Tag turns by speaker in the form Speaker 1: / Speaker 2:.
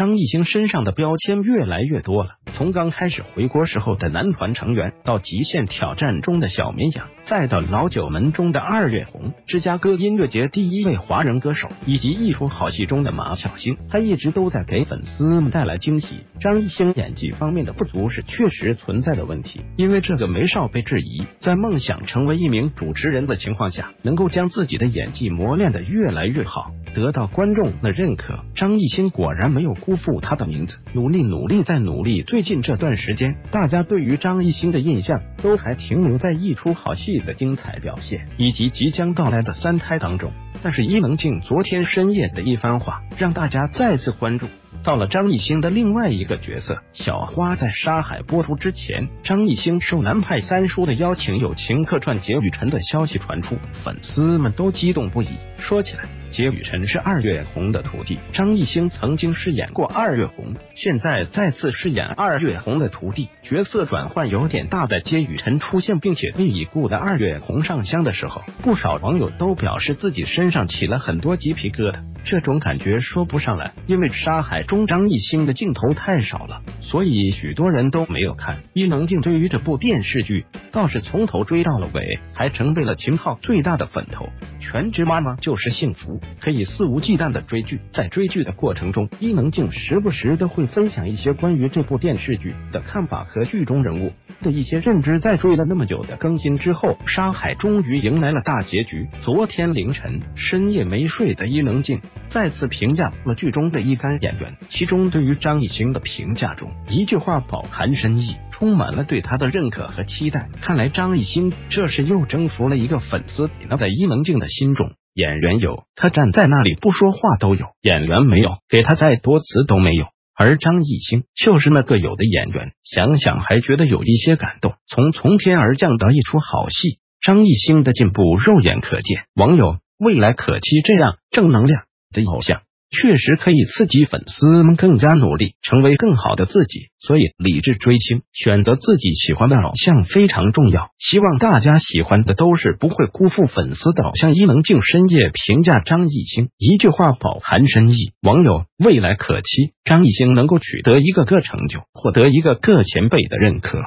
Speaker 1: 张艺兴身上的标签越来越多了，从刚开始回国时候的男团成员，到极限挑战中的小绵羊，再到老九门中的二月红，芝加哥音乐节第一位华人歌手，以及一出好戏中的马小星，他一直都在给粉丝们带来惊喜。张艺兴演技方面的不足是确实存在的问题，因为这个梅少被质疑，在梦想成为一名主持人的情况下，能够将自己的演技磨练的越来越好，得到观众的认可。张艺兴果然没有辜负他的名字，努力努力再努力。最近这段时间，大家对于张艺兴的印象都还停留在一出好戏的精彩表现，以及即将到来的三胎当中。但是伊能静昨天深夜的一番话，让大家再次关注到了张艺兴的另外一个角色小花。在《沙海》播出之前，张艺兴受南派三叔的邀请，友情客串杰雨辰的消息传出，粉丝们都激动不已。说起来，杰雨辰是二月红的徒弟，张艺兴曾经饰演过二月红，现在再次饰演二月红的徒弟，角色转换有点大。在杰雨辰出现并且为已故的二月红上香的时候，不少网友都表示自己身上起了很多鸡皮疙瘩。这种感觉说不上来，因为《沙海》中张艺兴的镜头太少了，所以许多人都没有看。伊能静对于这部电视剧倒是从头追到了尾，还成为了秦昊最大的粉头。全职妈妈就是幸福，可以肆无忌惮的追剧。在追剧的过程中，伊能静时不时的会分享一些关于这部电视剧的看法和剧中人物的一些认知。在追了那么久的更新之后，《沙海》终于迎来了大结局。昨天凌晨深夜没睡的伊能静。再次评价了剧中的一干演员，其中对于张艺兴的评价中，一句话饱含深意，充满了对他的认可和期待。看来张艺兴这是又征服了一个粉丝。那在伊能静的心中，演员有他站在那里不说话都有，演员没有给他再多词都没有。而张艺兴就是那个有的演员，想想还觉得有一些感动。从从天而降的一出好戏，张艺兴的进步肉眼可见。网友未来可期，这样正能量。的偶像确实可以刺激粉丝们更加努力，成为更好的自己。所以，理智追星，选择自己喜欢的偶像非常重要。希望大家喜欢的都是不会辜负粉丝的偶像。伊能静深夜评价张艺兴，一句话饱含深意。网友未来可期，张艺兴能够取得一个个成就，获得一个个前辈的认可。